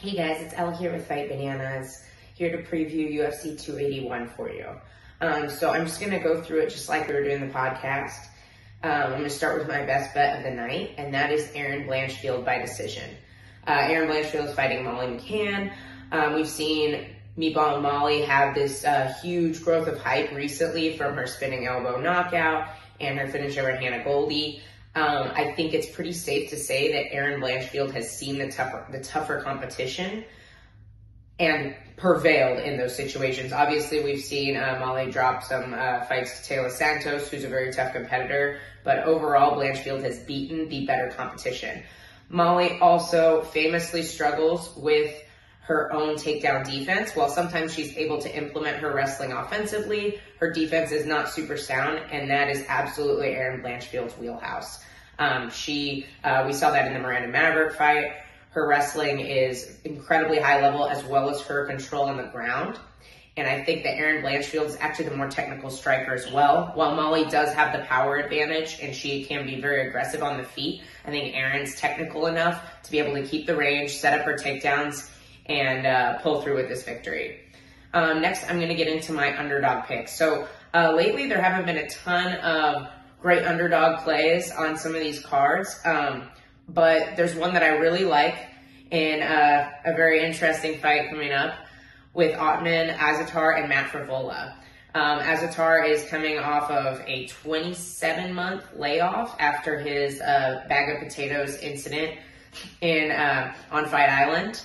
Hey guys, it's Elle here with Fight Bananas, here to preview UFC 281 for you. Um, so I'm just gonna go through it just like we were doing the podcast. Um, I'm gonna start with my best bet of the night, and that is Erin Blanchfield by decision. Uh, Erin Blanchfield is fighting Molly McCann. Um, we've seen Meatball and Molly have this uh, huge growth of hype recently from her spinning elbow knockout and her finish over Hannah Goldy. Um, I think it's pretty safe to say that Erin Blanchfield has seen the tougher the tougher competition and prevailed in those situations. Obviously, we've seen uh, Molly drop some uh, fights to Taila Santos, who's a very tough competitor, but overall, Blanchfield has beaten the better competition. Molly also famously struggles with her own takedown defense. While sometimes she's able to implement her wrestling offensively, her defense is not super sound, and that is absolutely Erin Blanchfield's wheelhouse. Um, she, uh, we saw that in the Miranda Maverick fight. Her wrestling is incredibly high level as well as her control on the ground. And I think that Erin Blanchfield is actually the more technical striker as well. While Molly does have the power advantage and she can be very aggressive on the feet, I think Erin's technical enough to be able to keep the range, set up her takedowns, and uh, pull through with this victory. Um, next, I'm going to get into my underdog picks. So uh, lately, there haven't been a ton of great underdog plays on some of these cards. Um, but there's one that I really like in uh, a very interesting fight coming up with Ottman, Azaitar, and Matt Frevola. Um, Azaitar is coming off of a 27 month layoff after his uh, bag of potatoes incident in uh, on Fight Island,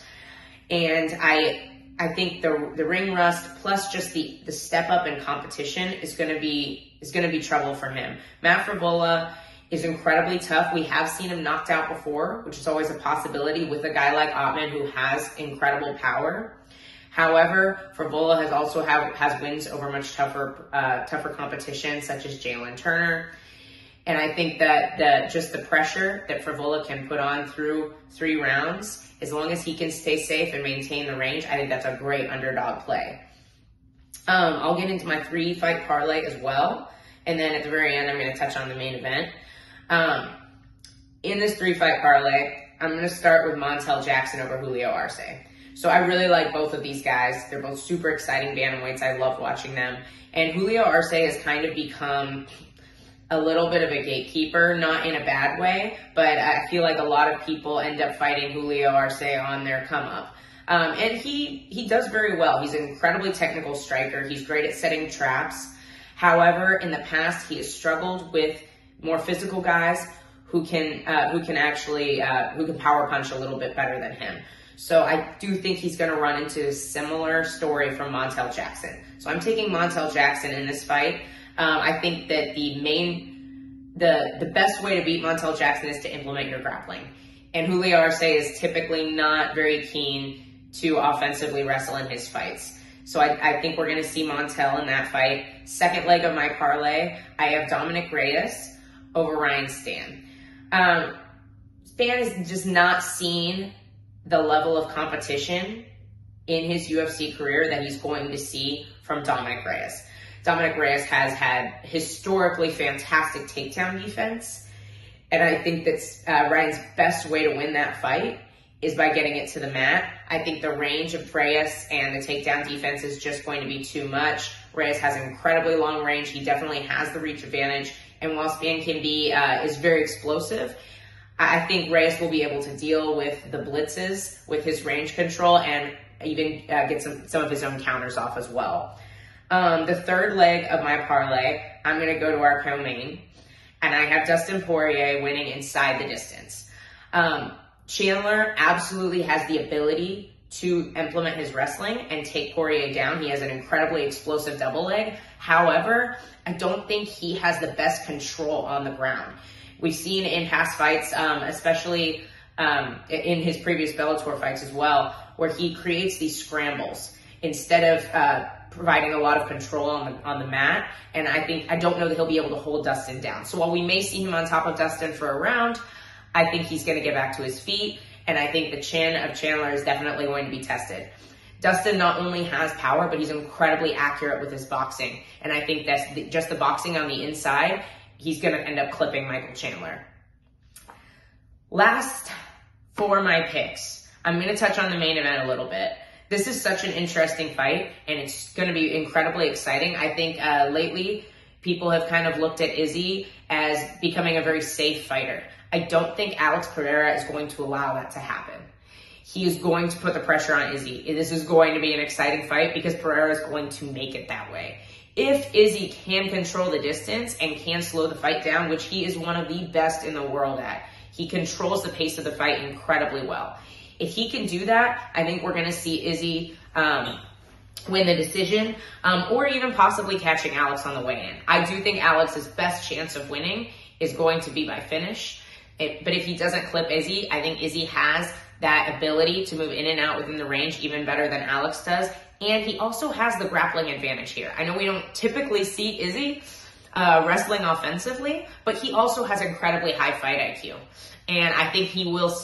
and I I think the the ring rust plus just the the step up in competition is going to be is going to be trouble for him. Matt Frevola is incredibly tough. We have seen him knocked out before, which is always a possibility with a guy like Ottman who has incredible power. However, Frevola has also have, has wins over much tougher uh, tougher competition such as Jalen Turner. And I think that that just the pressure that Frevola can put on through three rounds as long as he can stay safe and maintain the range, I think that's a great underdog play. Um, I'll get into my three fight parlay as well. And then at the very end, I'm going to touch on the main event. Um, in this three fight parlay, I'm going to start with Montel Jackson over Julio Arce. So I really like both of these guys. They're both super exciting bantamweights. I love watching them. And Julio Arce has kind of become a little bit of a gatekeeper, not in a bad way, but I feel like a lot of people end up fighting Julio Arce on their come up. Um, and he, he does very well. He's an incredibly technical striker. He's great at setting traps. However, in the past, he has struggled with more physical guys who can, uh, who can actually, uh, who can power punch a little bit better than him. So I do think he's going to run into a similar story from Montel Jackson. So I'm taking Montel Jackson in this fight. Um, I think that the main, the the best way to beat Montel Jackson is to implement your grappling. And Julio Arce is typically not very keen to offensively wrestle in his fights. So I, I think we're going to see Montel in that fight. Second leg of my parlay, I have Dominick Reyes over Ryan Spann. Um, Spann is just not seen the level of competition in his UFC career that he's going to see from Dominick Reyes. Dominick Reyes has had historically fantastic takedown defense. And I think that's uh, Ryan's best way to win that fight is by getting it to the mat. I think the range of Reyes and the takedown defense is just going to be too much. Reyes has incredibly long range. He definitely has the reach advantage. And while Spann can be, uh, is very explosive, I think Reyes will be able to deal with the blitzes with his range control and even uh, get some, some of his own counters off as well. Um, the third leg of my parlay, I'm going to go to our co-main, and I have Dustin Poirier winning inside the distance. Um, Chandler absolutely has the ability to implement his wrestling and take Poirier down. He has an incredibly explosive double leg. However, I don't think he has the best control on the ground. We've seen in past fights, um, especially um, in his previous Bellator fights as well, where he creates these scrambles instead of uh, providing a lot of control on the on the mat. And I think I don't know that he'll be able to hold Dustin down. So while we may see him on top of Dustin for a round, I think he's going to get back to his feet. And I think the chin of Chandler is definitely going to be tested. Dustin not only has power, but he's incredibly accurate with his boxing. And I think that's the, just the boxing on the inside. He's going to end up clipping Michael Chandler. Last for my picks. I'm going to touch on the main event a little bit. This is such an interesting fight, and it's going to be incredibly exciting. I think uh, lately people have kind of looked at Izzy as becoming a very safe fighter. I don't think Alex Pereira is going to allow that to happen. He is going to put the pressure on Izzy. This is going to be an exciting fight because Pereira is going to make it that way. If Izzy can control the distance and can slow the fight down, which he is one of the best in the world at, he controls the pace of the fight incredibly well. If he can do that, I think we're going to see Izzy um, win the decision, um, or even possibly catching Alex on the way in. I do think Alex's best chance of winning is going to be by finish. It, but if he doesn't clip Izzy, I think Izzy has that ability to move in and out within the range even better than Alex does. And he also has the grappling advantage here. I know we don't typically see Izzy uh, wrestling offensively, but he also has incredibly high fight IQ. And I think he will see